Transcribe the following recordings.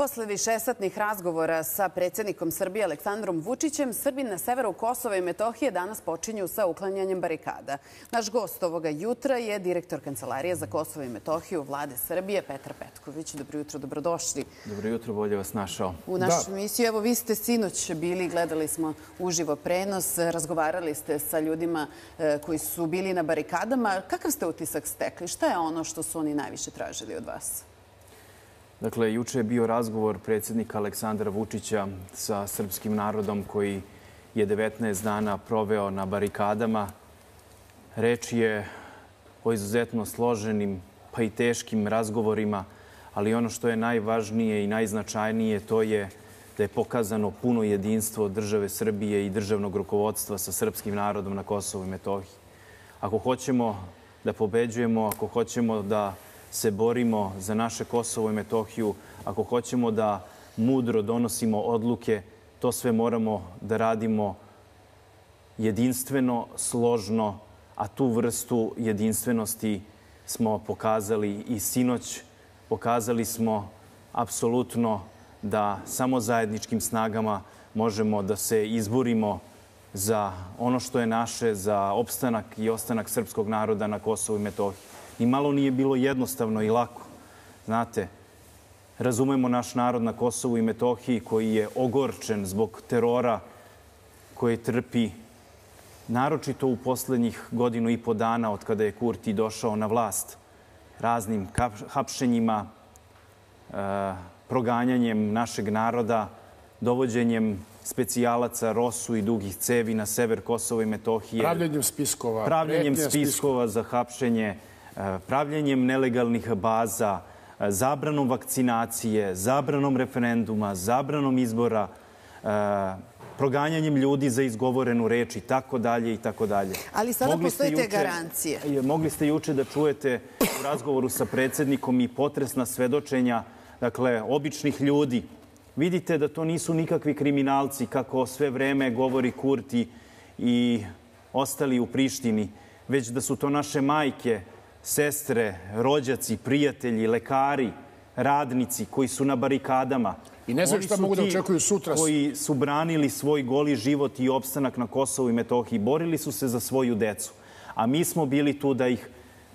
Posle višesatnih razgovora sa predsjednikom Srbije Aleksandrom Vučićem, Srbi na severu Kosova i Metohije danas počinju sa uklanjanjem barikada. Naš gost ovoga jutra je direktor Kancelarije za Kosovo i Metohiju vlade Srbije, Petar Petković. Dobro jutro, dobrodošli. Dobro jutro, bolje vas našao. U našu emisiju, evo vi ste sinoć bili, gledali smo uživo prenos, razgovarali ste sa ljudima e, koji su bili na barikadama. Kakav ste utisak stekli? Šta je ono što su oni najviše tražili od vas? Dakle, juče je bio razgovor predsjednika Aleksandra Vučića sa srpskim narodom koji je 19 dana proveo na barikadama. Reč je o izuzetno složenim pa i teškim razgovorima, ali ono što je najvažnije i najznačajnije to je da je pokazano puno jedinstvo države Srbije i državnog rukovodstva sa srpskim narodom na Kosovo i Metohiji. Ako hoćemo da pobeđujemo, ako hoćemo da se borimo za naše Kosovo i Metohiju, ako hoćemo da mudro donosimo odluke, to sve moramo da radimo jedinstveno, složno, a tu vrstu jedinstvenosti smo pokazali i sinoć. Pokazali smo apsolutno da samo zajedničkim snagama možemo da se izborimo za ono što je naše, za opstanak i ostanak srpskog naroda na Kosovu i Metohiji ni malo nije bilo jednostavno i lako. Znate, razumemo naš narod na Kosovu i Metohiji koji je ogorčen zbog terora koji trpi naročito u poslednjih godinu i po dana od kada je Kurti došao na vlast raznim hapšenjima, e, proganjanjem našeg naroda, dovođenjem specijalaca Rosu i dugih cevi na sever Kosova i Metohije. Pravljenjem spiskova. Pravljenjem spiskova za hapšenje pravljenjem nelegalnih baza, e, zabranom vakcinacije, zabranom referenduma, zabranom izbora, e, proganjanjem ljudi za izgovorenu reč i tako dalje i tako dalje. Ali sada postoje te garancije. Mogli ste juče da čujete u razgovoru sa predsednikom i potresna svedočenja, dakle, običnih ljudi. Vidite da to nisu nikakvi kriminalci, kako sve vreme govori Kurti i ostali u Prištini, već da su to naše majke, sestre, rođaci, prijatelji, lekari, radnici koji su na barikadama. I ne znam šta mogu da očekuju sutra. Koji su branili svoj goli život i opstanak na Kosovu i Metohiji. Borili su se za svoju decu. A mi smo bili tu da ih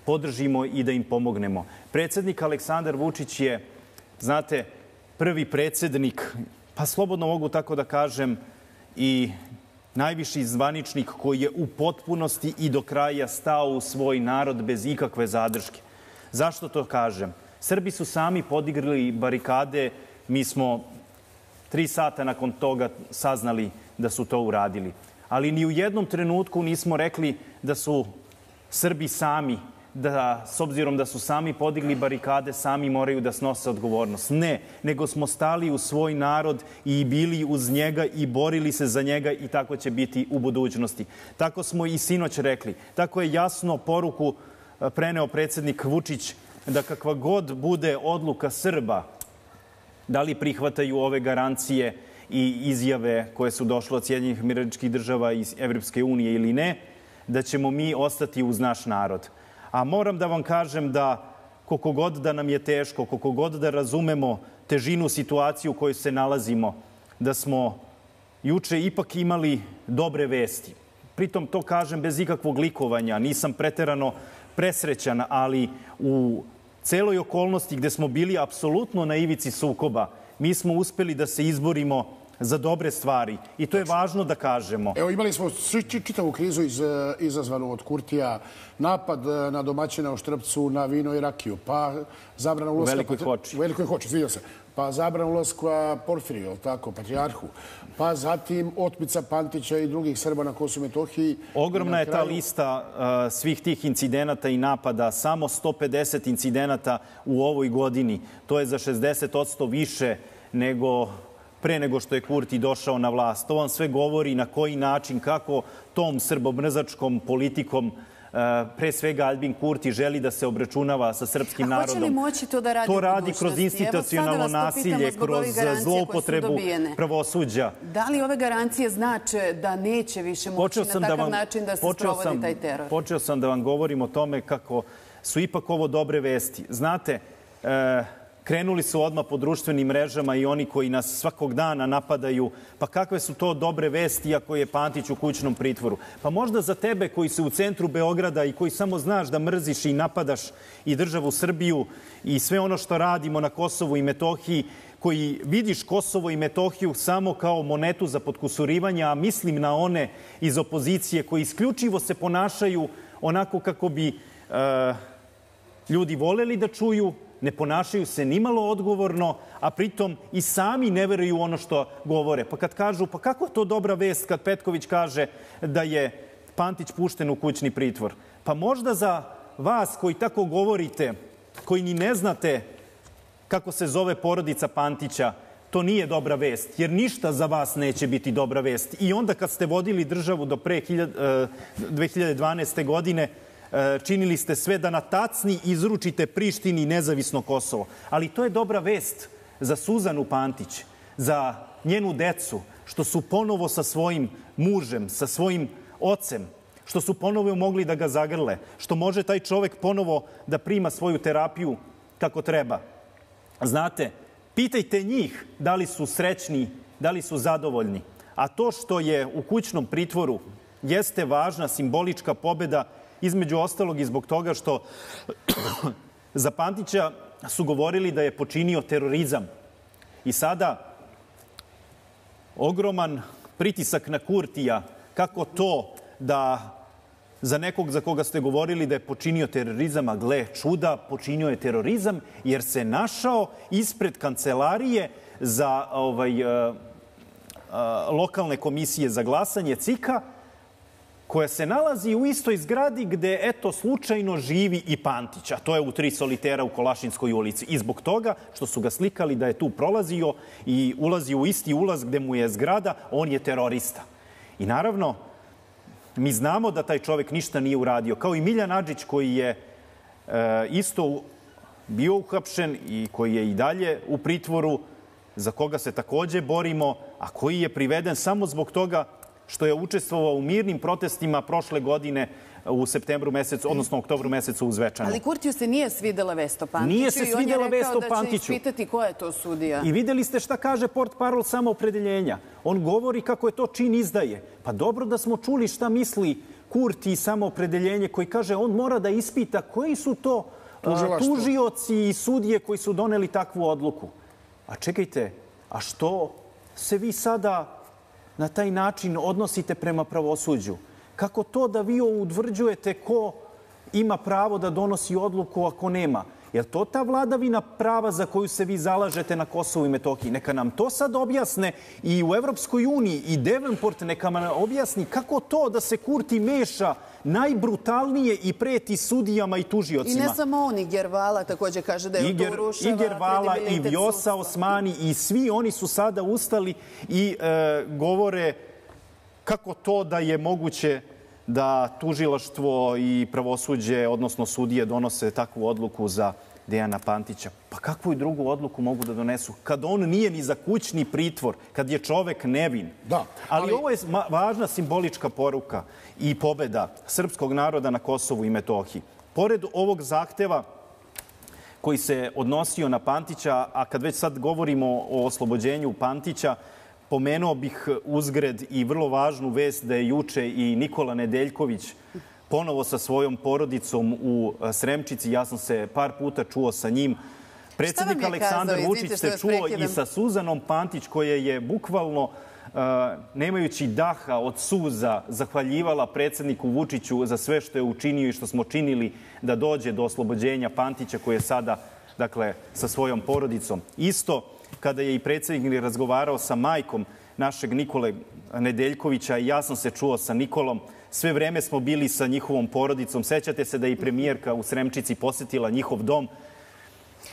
podržimo i da im pomognemo. Predsednik Aleksandar Vučić je, znate, prvi predsednik, pa slobodno mogu tako da kažem, i najviši zvaničnik koji je u potpunosti i do kraja stao u svoj narod bez ikakve zadrške. Zašto to kažem? Srbi su sami podigli barikade, mi smo tri sata nakon toga saznali da su to uradili. Ali ni u jednom trenutku nismo rekli da su Srbi sami da, s obzirom da su sami podigli barikade, sami moraju da snose odgovornost. Ne, nego smo stali u svoj narod i bili uz njega i borili se za njega i tako će biti u budućnosti. Tako smo i sinoć rekli. Tako je jasno poruku e, preneo predsednik Vučić da kakva god bude odluka Srba, da li prihvataju ove garancije i izjave koje su došle od Sjedinjenih američkih država i Evropske unije ili ne, da ćemo mi ostati uz naš narod. A moram da vam kažem da koliko god da nam je teško, koliko god da razumemo težinu situacije u kojoj se nalazimo, da smo juče ipak imali dobre vesti. Pritom to kažem bez ikakvog likovanja, nisam preterano presrećan, ali u celoj okolnosti gde smo bili apsolutno na ivici sukoba, mi smo uspeli da se izborimo za dobre stvari. I to je važno da kažemo. Evo, imali smo čitavu krizu iz, izazvanu od Kurtija, napad e, na domaćina u Štrpcu na vino i rakiju, pa zabrana ulaska... U Velikoj Hoči. U Velikoj Hoči, svidio se. Pa zabrana ulaska Porfiriju, tako, Patrijarhu. Pa zatim otmica Pantića i drugih Srba na Kosovo Metohiji. Ogromna je ta lista uh, svih tih incidenata i napada. Samo 150 incidenata u ovoj godini. To je za 60% više nego pre nego što je Kurti došao na vlast. To vam sve govori na koji način, kako tom srbomrzačkom politikom e, pre svega Albin Kurti želi da se obračunava sa srpskim narodom. A hoće li moći to da radi To radi kroz institucionalno nasilje, kroz zloupotrebu pravosuđa. Da li ove garancije znače da neće više moći na da takav vam, način da se sprovodi sam, taj teror? Počeo sam da vam govorim o tome kako su ipak ovo dobre vesti. Znate, e, Krenuli su odmah po društvenim mrežama i oni koji nas svakog dana napadaju. Pa kakve su to dobre vesti ako je Pantić u kućnom pritvoru? Pa možda za tebe koji si u centru Beograda i koji samo znaš da mrziš i napadaš i državu Srbiju i sve ono što radimo na Kosovu i Metohiji, koji vidiš Kosovo i Metohiju samo kao monetu za podkusurivanje, a mislim na one iz opozicije koji isključivo se ponašaju onako kako bi e, ljudi voleli da čuju, ne ponašaju se nimalo odgovorno, a pritom i sami ne veruju ono što govore. Pa kad kažu, pa kako je to dobra vest kad Petković kaže da je Pantić pušten u kućni pritvor? Pa možda za vas koji tako govorite, koji ni ne znate kako se zove porodica Pantića, to nije dobra vest, jer ništa za vas neće biti dobra vest. I onda kad ste vodili državu do pre 2012. godine, E, činili ste sve da na tacni izručite Prištini nezavisno Kosovo. Ali to je dobra vest za Suzanu Pantić, za njenu decu, što su ponovo sa svojim mužem, sa svojim ocem, što su ponovo mogli da ga zagrle, što može taj čovek ponovo da prima svoju terapiju kako treba. Znate, pitajte njih da li su srećni, da li su zadovoljni. A to što je u kućnom pritvoru jeste važna simbolička pobeda Između ostalog i zbog toga što za Pantića su govorili da je počinio terorizam. I sada ogroman pritisak na Kurtija, kako to da za nekog za koga ste govorili da je počinio terorizam, a gle čuda, počinio je terorizam jer se našao ispred kancelarije za ovaj, uh, uh, lokalne komisije za glasanje CIKA koja se nalazi u istoj zgradi gde, eto, slučajno živi i Pantić, a to je u tri solitera u Kolašinskoj ulici. I zbog toga što su ga slikali da je tu prolazio i ulazi u isti ulaz gde mu je zgrada, on je terorista. I naravno, mi znamo da taj čovek ništa nije uradio. Kao i Miljan Adžić koji je e, isto bio uhapšen i koji je i dalje u pritvoru, za koga se takođe borimo, a koji je priveden samo zbog toga što je učestvovao u mirnim protestima prošle godine u septembru mesecu, odnosno oktobru mesecu u Zvečanu. Ali Kurtiju se nije svidela vest o Pantiću nije se svidela. I on je rekao da će ispitati ko je to sudija. I videli ste šta kaže port parol samoopredeljenja. On govori kako je to čin izdaje. Pa dobro da smo čuli šta misli Kurti i samoopredeljenje koji kaže on mora da ispita koji su to tužioci i sudije koji su doneli takvu odluku. A čekajte, a što se vi sada na taj način odnosite prema pravosuđu? Kako to da vi udvrđujete ko ima pravo da donosi odluku, ako nema? Je to ta vladavina prava za koju se vi zalažete na Kosovu i Metohiji? Neka nam to sad objasne i u Evropskoj uniji i Devenport neka nam objasni kako to da se Kurti meša najbrutalnije i preti sudijama i tužiocima. I ne samo on, Iger Vala takođe kaže da je Iger, to urušava Iger Vala i Vjosa Osmani i svi oni su sada ustali i e, govore kako to da je moguće da tužilaštvo i pravosuđe, odnosno sudije, donose takvu odluku za Dejana Pantića. Pa kakvu i drugu odluku mogu da donesu? Kad on nije ni za kućni pritvor, kad je čovek nevin. Da. Ali, ali ovo je važna simbolička poruka i pobeda srpskog naroda na Kosovu i Metohiji. Pored ovog zahteva koji se odnosio na Pantića, a kad već sad govorimo o oslobođenju Pantića, Pomenuo bih uzgred i vrlo važnu vest da je juče i Nikola Nedeljković ponovo sa svojom porodicom u Sremčici. Ja sam se par puta čuo sa njim. Predsednik Aleksandar Vučić se čuo i sa Suzanom Pantić koja je bukvalno nemajući daha od suza zahvaljivala predsedniku Vučiću za sve što je učinio i što smo činili da dođe do oslobođenja Pantića koji je sada dakle, sa svojom porodicom. Isto kada je i predsednik razgovarao sa majkom našeg Nikole Nedeljkovića i ja sam se čuo sa Nikolom. Sve vreme smo bili sa njihovom porodicom. Sećate se da je i premijerka u Sremčici posetila njihov dom.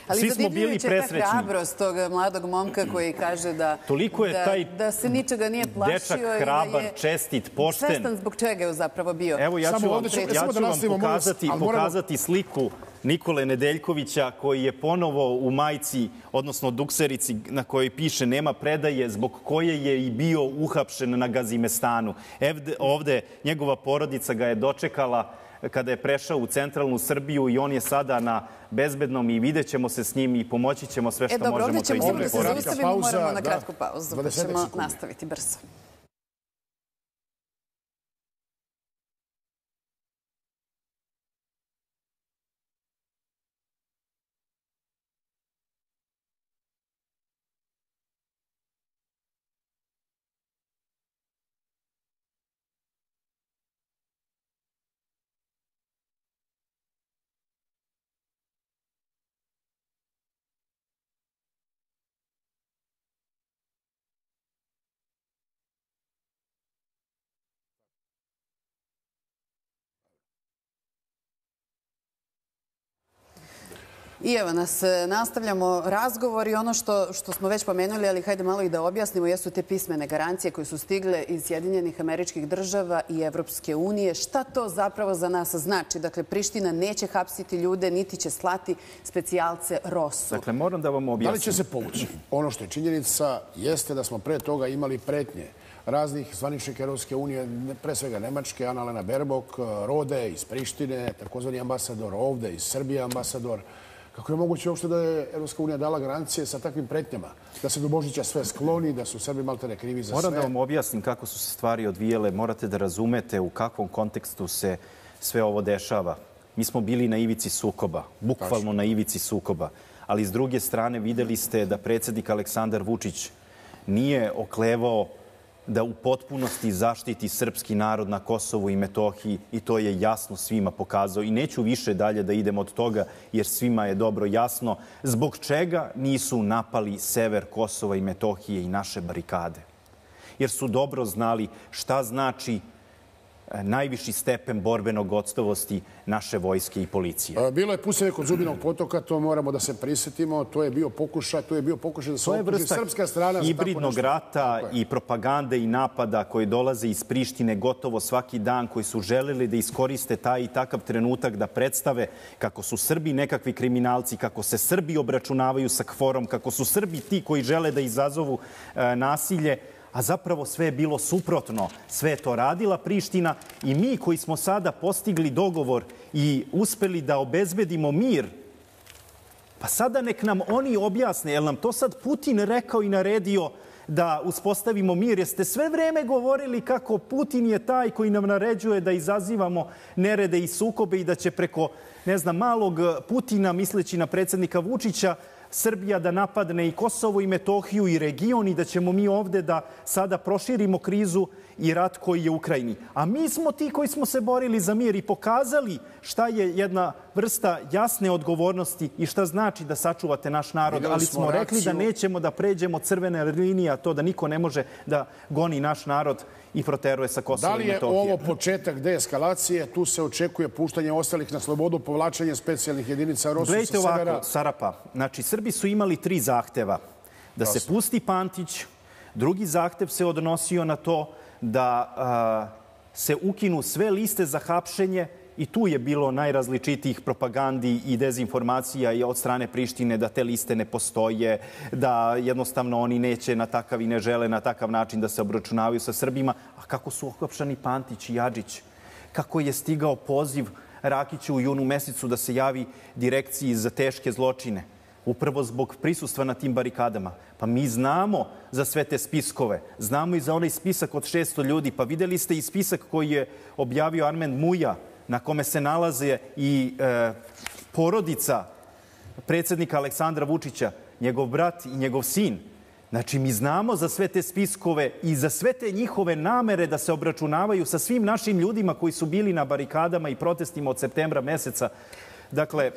Ali Svi smo bili presrećni. ta hrabrost tog mladog momka koji kaže da, Toliko je da, taj da se ničega nije plašio. Dečak hrabar, da je čestit, pošten. Svestan zbog čega je zapravo bio. Evo, ja ću vam, ja ću da vam pokazati, pokazati sliku Nikole Nedeljkovića koji je ponovo u majci, odnosno dukserici na kojoj piše nema predaje, zbog koje je i bio uhapšen na Gazimestanu. Evde, ovde njegova porodica ga je dočekala kada je prešao u centralnu Srbiju i on je sada na bezbednom i vidjet ćemo se s njim i pomoći ćemo sve što e, dobro, možemo. E, dobro, ovdje ćemo da se zaustavimo, moramo na kratku pauzu, pa ćemo nastaviti brzo. I evo nas, e, nastavljamo razgovor i ono što, što smo već pomenuli, ali hajde malo i da objasnimo, jesu te pismene garancije koje su stigle iz Sjedinjenih američkih država i Evropske unije. Šta to zapravo za nas znači? Dakle, Priština neće hapsiti ljude, niti će slati specijalce Rosu. Dakle, moram da vam objasnim. Da li će se povući? Ono što je činjenica jeste da smo pre toga imali pretnje raznih zvaničnika Europske unije, pre svega Nemačke, Annalena Berbok, Rode iz Prištine, takozvani ambasador ovde, iz Srbije ambasador, Kako je moguće uopšte da je Evropska unija dala garancije sa takvim pretnjama? Da se do Božića sve skloni, da su Srbi maltene krivi za sve? Moram da vam objasnim kako su se stvari odvijele. Morate da razumete u kakvom kontekstu se sve ovo dešava. Mi smo bili na ivici sukoba, bukvalno na ivici sukoba. Ali s druge strane videli ste da predsednik Aleksandar Vučić nije oklevao da u potpunosti zaštiti srpski narod na Kosovu i Metohiji i to je jasno svima pokazao. I neću više dalje da idem od toga jer svima je dobro jasno zbog čega nisu napali sever Kosova i Metohije i naše barikade. Jer su dobro znali šta znači najviši stepen borbenog odstavosti naše vojske i policije. Bilo je puseve kod Zubinog potoka, to moramo da se prisetimo. To je bio pokušaj, to je bio pokušaj da se optuži srpska strana. hibridnog rata i propagande i napada koji dolaze iz Prištine gotovo svaki dan, koji su želeli da iskoriste taj i takav trenutak da predstave kako su Srbi nekakvi kriminalci, kako se Srbi obračunavaju sa kvorom, kako su Srbi ti koji žele da izazovu e, nasilje a zapravo sve je bilo suprotno. Sve je to radila Priština i mi koji smo sada postigli dogovor i uspeli da obezbedimo mir, pa sada nek nam oni objasne, je nam to sad Putin rekao i naredio da uspostavimo mir. Jeste sve vreme govorili kako Putin je taj koji nam naređuje da izazivamo nerede i sukobe i da će preko, ne znam, malog Putina, misleći na predsednika Vučića, Srbija da napadne i Kosovo i Metohiju i region i da ćemo mi ovde da sada proširimo krizu i rat koji je u Ukrajini. A mi smo ti koji smo se borili za mir i pokazali šta je jedna vrsta jasne odgovornosti i šta znači da sačuvate naš narod. Ali smo rekli da nećemo da pređemo crvene linije, a to da niko ne može da goni naš narod i proteruje sa Kosova i Metohije. Da li je ovo početak deeskalacije? Tu se očekuje puštanje ostalih na slobodu, povlačenje specijalnih jedinica Rosu Gledajte sa severa. ovako, Sarapa. Znači, Srbi su imali tri zahteva. Da se pusti Pantić, drugi zahtev se odnosio na to da se ukinu sve liste za hapšenje i tu je bilo najrazličitijih propagandi i dezinformacija i od strane Prištine da te liste ne postoje, da jednostavno oni neće na takav i ne žele na takav način da se obračunavaju sa Srbima. A kako su ohapšani Pantić i Jadžić? Kako je stigao poziv Rakiću u junu mesecu da se javi direkciji za teške zločine? Upravo zbog prisustva na tim barikadama. Pa mi znamo za sve te spiskove, znamo i za onaj spisak od 600 ljudi, pa videli ste i spisak koji je objavio Armen Muja, na kome se nalaze i e, porodica predsednika Aleksandra Vučića, njegov brat i njegov sin. Znači, mi znamo za sve te spiskove i za sve te njihove namere da se obračunavaju sa svim našim ljudima koji su bili na barikadama i protestima od septembra meseca Dakle,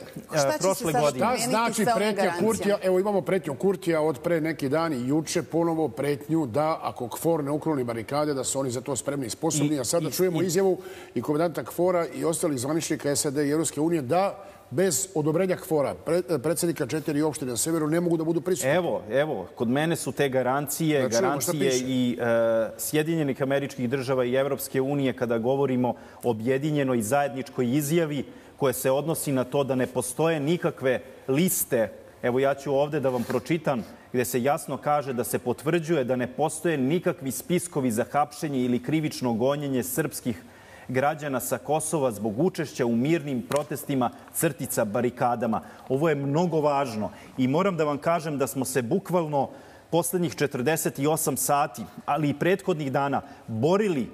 prošle godine. Šta znači pretnja Kurtija? Evo imamo pretnju Kurtija od pre neki dan i juče ponovo pretnju da ako KFOR ne ukloni barikade, da su oni za to spremni i sposobni. A sada čujemo izjavu i komendanta KFOR-a i ostalih zvaničnika SAD i Evropske unije da bez odobrenja KFOR-a predsednika četiri opštine na severu ne mogu da budu prisutni. Evo, evo, kod mene su te garancije, da garancije i e, Sjedinjenih američkih država i Evropske unije kada govorimo o objedinjenoj zajedničkoj izjavi koje se odnosi na to da ne postoje nikakve liste. Evo ja ću ovde da vam pročitam gde se jasno kaže da se potvrđuje da ne postoje nikakvi spiskovi za hapšenje ili krivično gonjenje srpskih građana sa Kosova zbog učešća u mirnim protestima crtica barikadama. Ovo je mnogo važno i moram da vam kažem da smo se bukvalno poslednjih 48 sati, ali i prethodnih dana, borili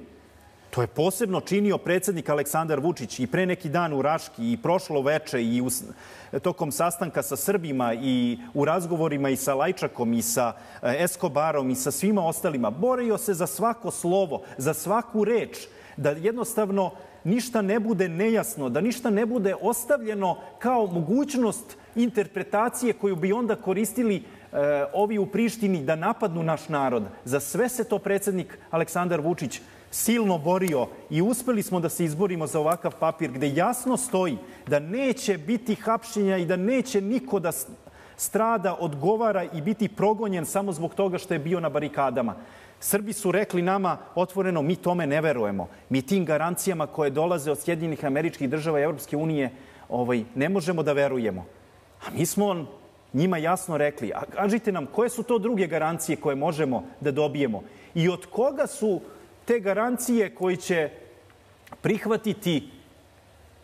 To je posebno činio predsednik Aleksandar Vučić i pre neki dan u Raški i prošlo veče i u, tokom sastanka sa Srbima i u razgovorima i sa Lajčakom i sa e, Eskobarom i sa svima ostalima. Borio se za svako slovo, za svaku reč, da jednostavno ništa ne bude nejasno, da ništa ne bude ostavljeno kao mogućnost interpretacije koju bi onda koristili e, ovi u Prištini da napadnu naš narod. Za sve se to predsednik Aleksandar Vučić silno borio i uspeli smo da se izborimo za ovakav papir gde jasno stoji da neće biti hapšenja i da neće niko da strada, odgovara i biti progonjen samo zbog toga što je bio na barikadama. Srbi su rekli nama otvoreno, mi tome ne verujemo. Mi tim garancijama koje dolaze od Sjedinjenih američkih država i Evropske unije ovaj, ne možemo da verujemo. A mi smo njima jasno rekli, a kažite nam koje su to druge garancije koje možemo da dobijemo i od koga su te garancije koji će prihvatiti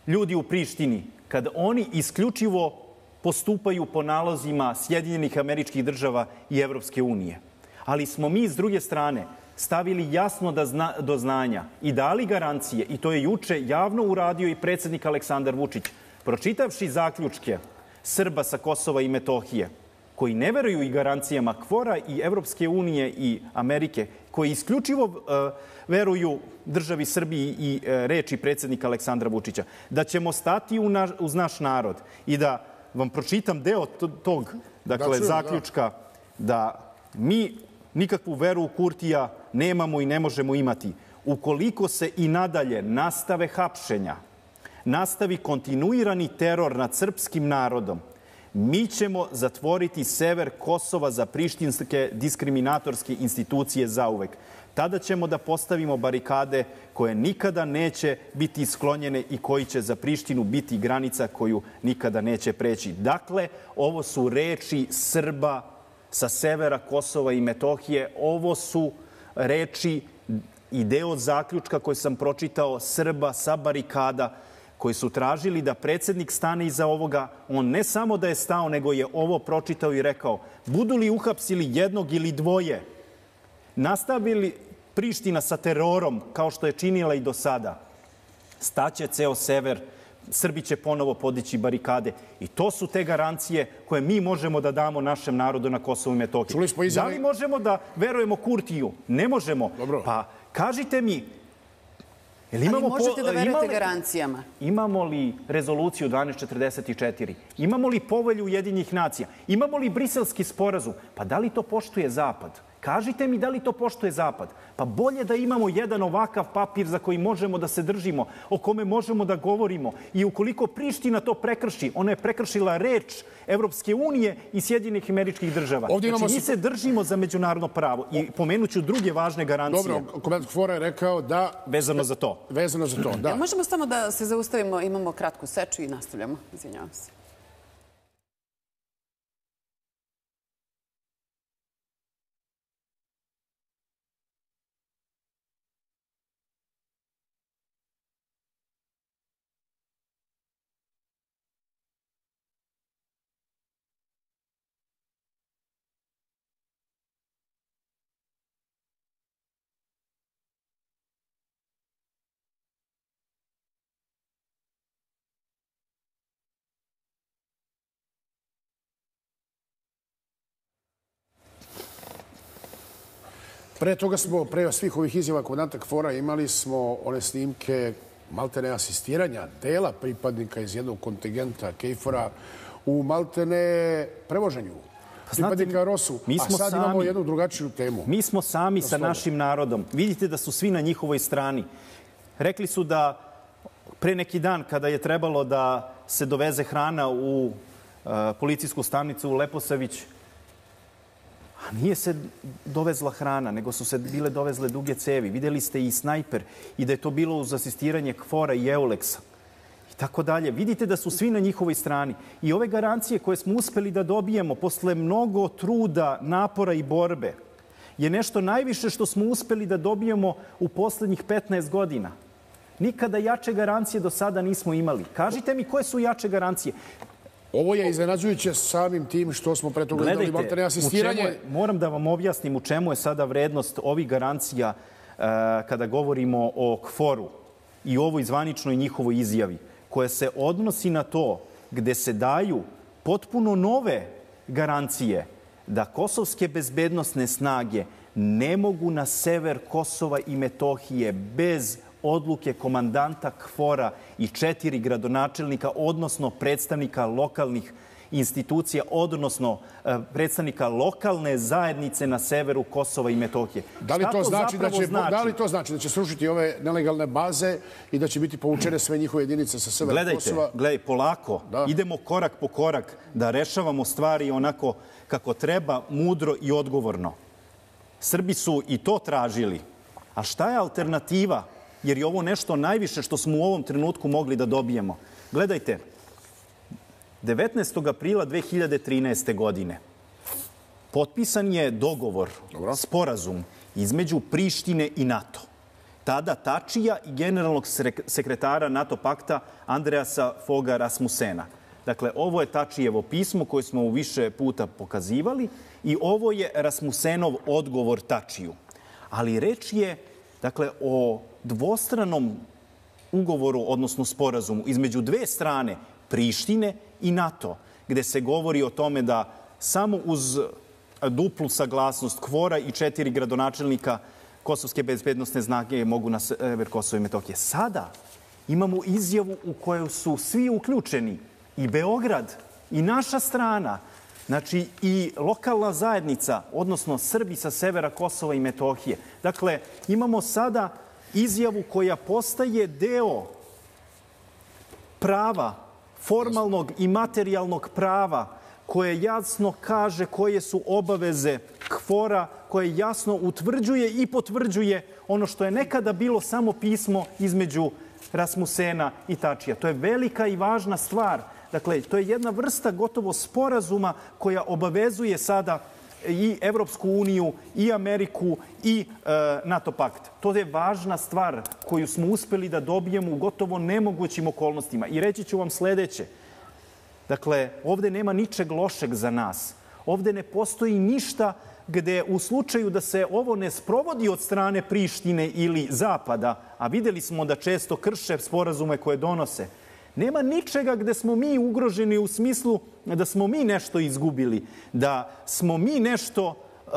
ljudi u Prištini, kad oni isključivo postupaju po nalozima Sjedinjenih američkih država i Evropske unije. Ali smo mi, s druge strane, stavili jasno da zna, do znanja i dali garancije, i to je juče javno uradio i predsednik Aleksandar Vučić, pročitavši zaključke Srba sa Kosova i Metohije, koji ne veruju i garancijama Kvora i Evropske unije i Amerike, koji isključivo uh, veruju državi Srbiji i uh, reči predsednika Aleksandra Vučića, da ćemo stati u naš, uz naš narod i da vam pročitam deo tog dakle, da, čujem, zaključka da. da mi nikakvu veru u Kurtija nemamo i ne možemo imati. Ukoliko se i nadalje nastave hapšenja, nastavi kontinuirani teror nad srpskim narodom, mi ćemo zatvoriti sever Kosova za prištinske diskriminatorske institucije zauvek. Tada ćemo da postavimo barikade koje nikada neće biti sklonjene i koji će za Prištinu biti granica koju nikada neće preći. Dakle, ovo su reči Srba sa severa Kosova i Metohije. Ovo su reči i deo zaključka koje sam pročitao Srba sa barikada koji su tražili da predsednik stane iza ovoga, on ne samo da je stao, nego je ovo pročitao i rekao, budu li uhapsili jednog ili dvoje, nastavili Priština sa terorom, kao što je činila i do sada, staće ceo sever, Srbi će ponovo podići barikade. I to su te garancije koje mi možemo da damo našem narodu na Kosovu i Metohiji. Čuli smo izjave... Da li možemo da verujemo Kurtiju? Ne možemo. Dobro. Pa kažite mi, Jel imamo Ali možete po, da verujete garancijama? Imamo li rezoluciju 1244? Imamo li povelju Jedinjih nacija? Imamo li briselski sporazum? Pa da li to poštuje Zapad? Kažite mi da li to poštuje Zapad? Pa bolje da imamo jedan ovakav papir za koji možemo da se držimo, o kome možemo da govorimo. I ukoliko Priština to prekrši, ona je prekršila reč Evropske unije i Sjedinjenih američkih država. Ovdje imamo znači, mi se držimo za međunarodno pravo. I pomenuću druge važne garancije. Dobro, komendant Kvora je rekao da... Vezano za to. Vezano za to, da. Ja, možemo samo da se zaustavimo, imamo kratku seču i nastavljamo. Izvinjavam se. Pre toga smo, pre svih ovih izjava komandanta Kvora, imali smo one snimke maltene asistiranja dela pripadnika iz jednog kontingenta Kejfora u maltene prevoženju pa pripadnika Rosu. Mi smo A sad sami, imamo jednu drugačiju temu. Mi smo sami sa našim narodom. Vidite da su svi na njihovoj strani. Rekli su da pre neki dan kada je trebalo da se doveze hrana u uh, policijsku stanicu u Leposavić, A nije se dovezla hrana, nego su se bile dovezle duge cevi. Videli ste i snajper i da je to bilo uz asistiranje Kvora i Euleksa i tako dalje. Vidite da su svi na njihovoj strani. I ove garancije koje smo uspeli da dobijemo posle mnogo truda, napora i borbe je nešto najviše što smo uspeli da dobijemo u poslednjih 15 godina. Nikada jače garancije do sada nismo imali. Kažite mi koje su jače garancije. Ovo je iznenađujuće samim tim što smo pre toga gledali maltene asistiranje. Je, moram da vam objasnim u čemu je sada vrednost ovih garancija uh, kada govorimo o kforu i ovoj zvaničnoj njihovoj izjavi, koja se odnosi na to gde se daju potpuno nove garancije da kosovske bezbednostne snage ne mogu na sever Kosova i Metohije bez odluke komandanta KFOR-a i četiri gradonačelnika, odnosno predstavnika lokalnih institucija, odnosno e, predstavnika lokalne zajednice na severu Kosova i Metohije. Da li to, znači da će, znači? Da li to znači da će srušiti ove nelegalne baze i da će biti povučene sve njihove jedinice sa severa Gledajte, Kosova? Gledaj, polako. Da. Idemo korak po korak da rešavamo stvari onako kako treba, mudro i odgovorno. Srbi su i to tražili. A šta je alternativa? Jer je ovo nešto najviše što smo u ovom trenutku mogli da dobijemo. Gledajte, 19. aprila 2013. godine potpisan je dogovor, Dobro. sporazum između Prištine i NATO. Tada Tačija i generalnog sekretara NATO pakta Andreasa Foga Rasmusena. Dakle, ovo je Tačijevo pismo koje smo u više puta pokazivali i ovo je Rasmusenov odgovor Tačiju. Ali reč je dakle, o dvostranom ugovoru, odnosno sporazumu između dve strane, Prištine i NATO, gde se govori o tome da samo uz duplu saglasnost kvora i četiri gradonačelnika kosovske bezbednostne znake mogu na sever Kosova i Metohije. Sada imamo izjavu u kojoj su svi uključeni, i Beograd, i naša strana, znači i lokalna zajednica, odnosno Srbi sa severa Kosova i Metohije. Dakle, imamo sada izjavu koja postaje deo prava formalnog i materijalnog prava koje jasno kaže koje su obaveze KFOR-a, koje jasno utvrđuje i potvrđuje ono što je nekada bilo samo pismo između Rasmusena i Tačija. To je velika i važna stvar. Dakle, to je jedna vrsta gotovo sporazuma koja obavezuje sada i Evropsku uniju, i Ameriku, i e, NATO pakt. To je važna stvar koju smo uspeli da dobijemo u gotovo nemogućim okolnostima. I reći ću vam sledeće. Dakle, ovde nema ničeg lošeg za nas. Ovde ne postoji ništa gde u slučaju da se ovo ne sprovodi od strane Prištine ili Zapada, a videli smo da često krše sporazume koje donose, Nema ničega gde smo mi ugroženi u smislu da smo mi nešto izgubili, da smo mi nešto uh,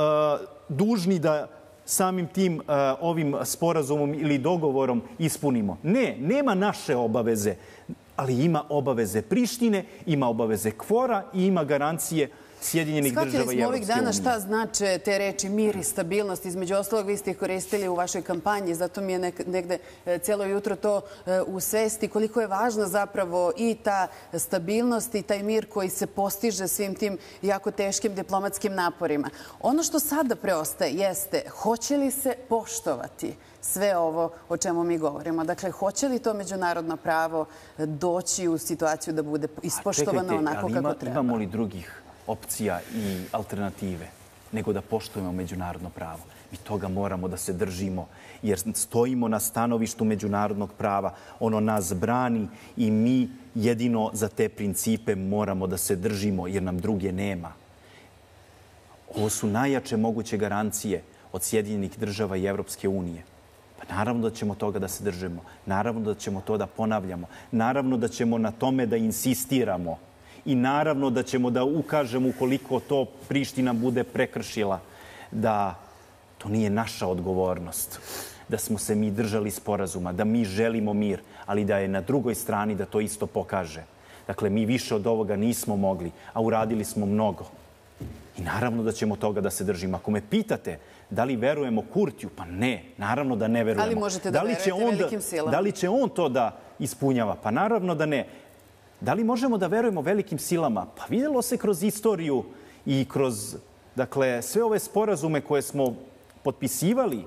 dužni da samim tim uh, ovim sporazumom ili dogovorom ispunimo. Ne, nema naše obaveze, ali ima obaveze Prištine, ima obaveze Kvora i ima garancije Sjedinjenih država i Evropske unije. Shvatili smo ovih dana šta znače te reči mir i stabilnost. Između ostalog, vi ste ih koristili u vašoj kampanji, zato mi je negde e, cijelo jutro to e, u svesti koliko je važna zapravo i ta stabilnost i taj mir koji se postiže svim tim jako teškim diplomatskim naporima. Ono što sada preostaje jeste, hoće li se poštovati sve ovo o čemu mi govorimo. Dakle, hoće li to međunarodno pravo doći u situaciju da bude ispoštovano onako kako treba? Imamo li drugih opcija i alternative, nego da poštujemo međunarodno pravo. Mi toga moramo da se držimo, jer stojimo na stanovištu međunarodnog prava. Ono nas brani i mi jedino za te principe moramo da se držimo, jer nam druge nema. Ovo su najjače moguće garancije od Sjedinjenih država i Evropske unije. Pa naravno da ćemo toga da se držimo. Naravno da ćemo to da ponavljamo. Naravno da ćemo na tome da insistiramo i naravno da ćemo da ukažemo ukoliko to Priština bude prekršila da to nije naša odgovornost da smo se mi držali sporazuma, da mi želimo mir, ali da je na drugoj strani da to isto pokaže. Dakle, mi više od ovoga nismo mogli, a uradili smo mnogo. I naravno da ćemo toga da se držimo. Ako me pitate da li verujemo Kurtiju, pa ne, naravno da ne verujemo. Ali možete da, da li će on velikim silama. Da li će on to da ispunjava? Pa naravno da ne. Da li možemo da verujemo velikim silama? Pa videlo se kroz istoriju i kroz dakle, sve ove sporazume koje smo potpisivali,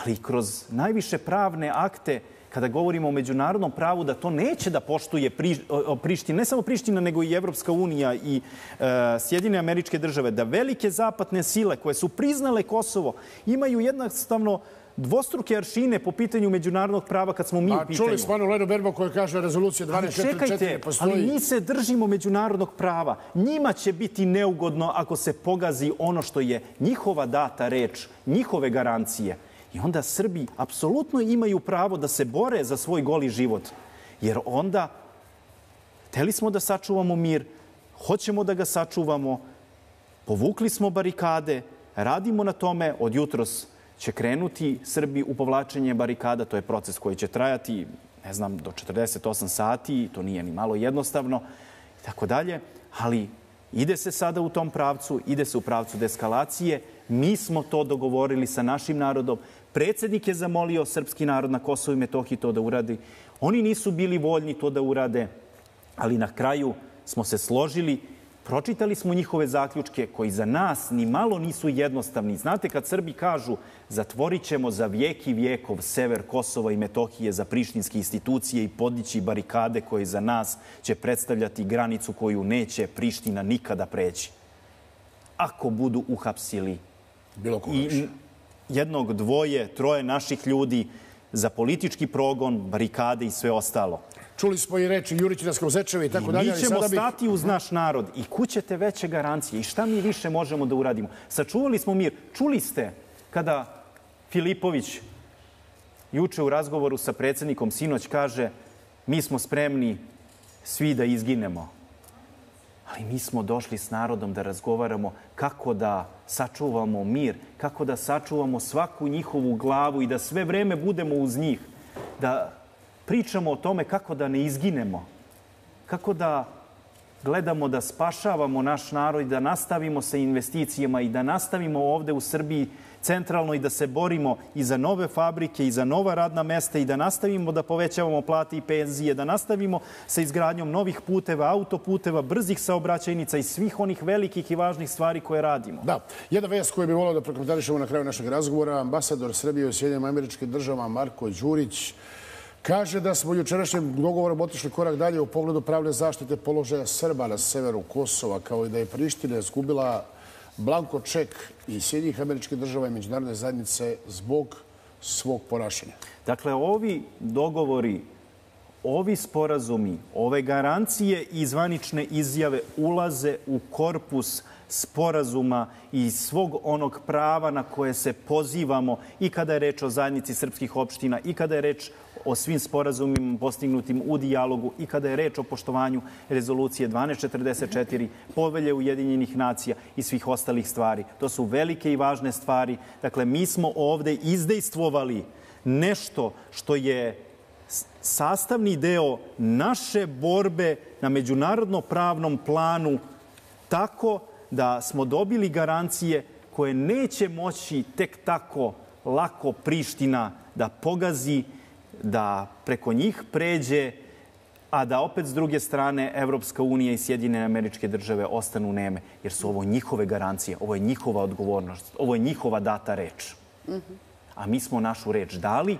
ali i kroz najviše pravne akte kada govorimo o međunarodnom pravu, da to neće da poštuje pri, Priština, ne samo Priština, nego i Evropska unija i e, Sjedine američke države, da velike zapadne sile koje su priznale Kosovo imaju jednostavno dvostruke aršine po pitanju međunarodnog prava kad smo mi u A pitanju. čuli smo Anu Lenu Berbo koja kaže rezolucija Ali 1244 čekajte, postoji. ali mi se držimo međunarodnog prava. Njima će biti neugodno ako se pogazi ono što je njihova data reč, njihove garancije. I onda Srbi apsolutno imaju pravo da se bore za svoj goli život. Jer onda hteli smo da sačuvamo mir, hoćemo da ga sačuvamo, povukli smo barikade, radimo na tome, od jutros će krenuti Srbi u povlačenje barikada, to je proces koji će trajati, ne znam, do 48 sati, to nije ni malo jednostavno, i tako dalje, ali ide se sada u tom pravcu, ide se u pravcu deskalacije, mi smo to dogovorili sa našim narodom, predsednik je zamolio srpski narod na Kosovo i Metohiji to da uradi, oni nisu bili voljni to da urade, ali na kraju smo se složili Pročitali smo njihove zaključke koji za nas ni malo nisu jednostavni. Znate, kad Srbi kažu zatvorit ćemo za vijek i vijekov sever Kosova i Metohije za prištinske institucije i podići barikade koje za nas će predstavljati granicu koju neće Priština nikada preći. Ako budu uhapsili Bilo i jednog, dvoje, troje naših ljudi za politički progon, barikade i sve ostalo. Čuli smo i reči Jurić nas zečeve i tako dalje. Mi ali ćemo bih- stati uz naš narod i kućete veće garancije. I šta mi više možemo da uradimo? Sačuvali smo mir. Čuli ste kada Filipović juče u razgovoru sa predsednikom sinoć kaže mi smo spremni svi da izginemo. Ali mi smo došli s narodom da razgovaramo kako da sačuvamo mir, kako da sačuvamo svaku njihovu glavu i da sve vreme budemo uz njih. Da pričamo o tome kako da ne izginemo. Kako da gledamo da spašavamo naš narod i da nastavimo sa investicijama i da nastavimo ovde u Srbiji centralno i da se borimo i za nove fabrike i za nova radna mesta i da nastavimo da povećavamo plate i penzije, da nastavimo sa izgradnjom novih puteva, autoputeva, brzih saobraćajnica i svih onih velikih i važnih stvari koje radimo. Da, jedna vest koju bih volao da prokomentarišemo na kraju našeg razgovora. Ambasador Srbije u Sjedinim američkim državama Marko Đurić kaže da smo jučerašnjim dogovorom otišli korak dalje u pogledu pravne zaštite položaja Srba na severu Kosova, kao i da je Priština izgubila blanko ček i Sjedinih američkih država i međunarodne zajednice zbog svog ponašanja. Dakle, ovi dogovori, ovi sporazumi, ove garancije i zvanične izjave ulaze u korpus sporazuma i svog onog prava na koje se pozivamo i kada je reč o zajednici srpskih opština i kada je reč o svim sporazumima postignutim u dijalogu i kada je reč o poštovanju rezolucije 1244, povelje Ujedinjenih nacija i svih ostalih stvari. To su velike i važne stvari. Dakle, mi smo ovde izdejstvovali nešto što je sastavni deo naše borbe na međunarodno pravnom planu tako da smo dobili garancije koje neće moći tek tako lako Priština da pogazi, da preko njih pređe, a da opet s druge strane Evropska unija i Sjedine američke države ostanu neme, jer su ovo njihove garancije, ovo je njihova odgovornost, ovo je njihova data reč. A mi smo našu reč dali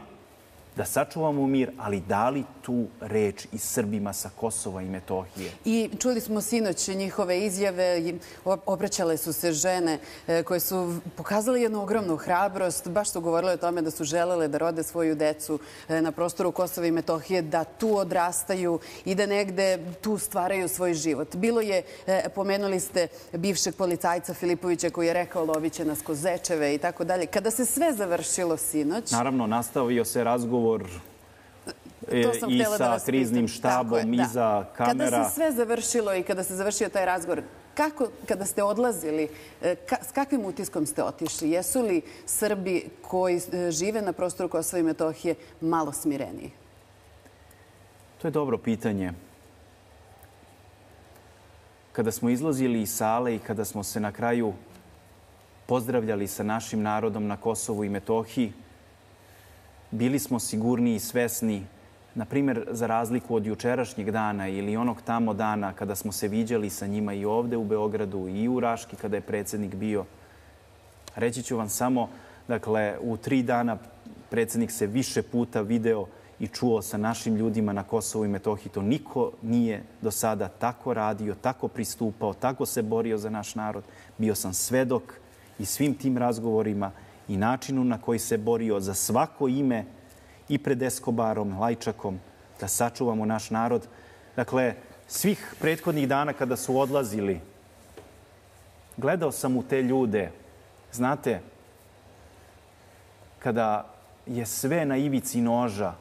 da sačuvamo mir, ali dali tu reč i Srbima sa Kosova i Metohije. I čuli smo sinoć njihove izjave, obraćale su se žene e, koje su pokazale jednu ogromnu hrabrost, baš su govorile o tome da su želele da rode svoju decu e, na prostoru Kosova i Metohije, da tu odrastaju i da negde tu stvaraju svoj život. Bilo je, e, pomenuli ste bivšeg policajca Filipovića koji je rekao loviće nas ko zečeve i tako dalje. Kada se sve završilo sinoć, Naravno, nastavio se razgovor e, To sam i da sa vas kriznim štabom, je, da. iza kamera. Kada se sve završilo i kada se završio taj razgovor, kako, kada ste odlazili, e, ka, s kakvim utiskom ste otišli? Jesu li Srbi koji e, žive na prostoru Kosova i Metohije malo smireniji? To je dobro pitanje. Kada smo izlazili iz sale i kada smo se na kraju pozdravljali sa našim narodom na Kosovu i Metohiji, bili smo sigurniji i svesni, na primjer, za razliku od jučerašnjeg dana ili onog tamo dana kada smo se viđali sa njima i ovde u Beogradu i u Raški kada je predsednik bio. Reći ću vam samo, dakle, u tri dana predsednik se više puta video i čuo sa našim ljudima na Kosovu i Metohiji. To niko nije do sada tako radio, tako pristupao, tako se borio za naš narod. Bio sam svedok i svim tim razgovorima i načinu na koji se borio za svako ime i pred Eskobarom, Lajčakom, da sačuvamo naš narod. Dakle, svih prethodnih dana kada su odlazili, gledao sam u te ljude. Znate, kada je sve na ivici noža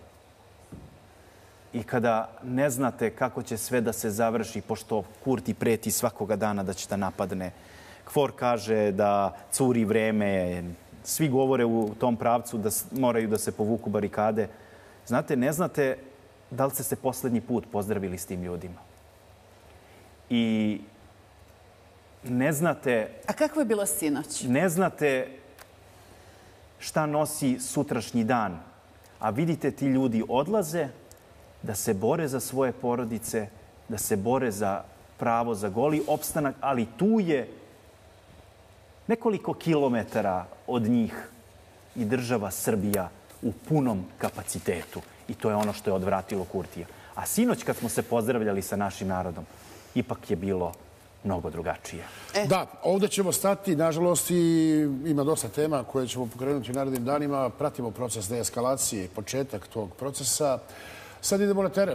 i kada ne znate kako će sve da se završi, pošto Kurti preti svakoga dana da će da napadne. Kvor kaže da curi vreme, svi govore u tom pravcu da moraju da se povuku barikade. Znate, ne znate da li ste se poslednji put pozdravili s tim ljudima. I ne znate... A kako je bilo sinoć? Ne znate šta nosi sutrašnji dan. A vidite, ti ljudi odlaze da se bore za svoje porodice, da se bore za pravo, za goli opstanak, ali tu je nekoliko kilometara od njih i država Srbija u punom kapacitetu. I to je ono što je odvratilo Kurtija. A sinoć kad smo se pozdravljali sa našim narodom, ipak je bilo mnogo drugačije. E. Da, ovde ćemo stati. Nažalost, i ima dosta tema koje ćemo pokrenuti u narednim danima. Pratimo proces deeskalacije, početak tog procesa. Sad idemo na teren.